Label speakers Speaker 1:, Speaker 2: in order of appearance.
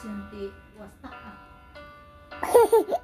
Speaker 1: action tape was.